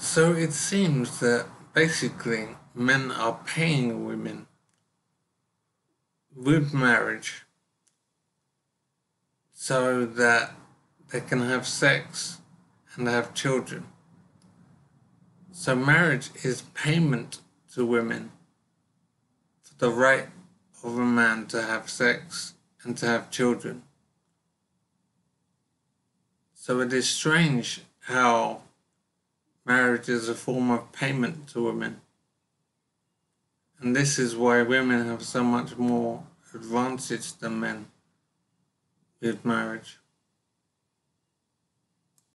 So it seems that basically men are paying women with marriage so that they can have sex and have children. So marriage is payment to women for the right of a man to have sex and to have children. So it is strange how marriage is a form of payment to women. And this is why women have so much more advantage than men with marriage.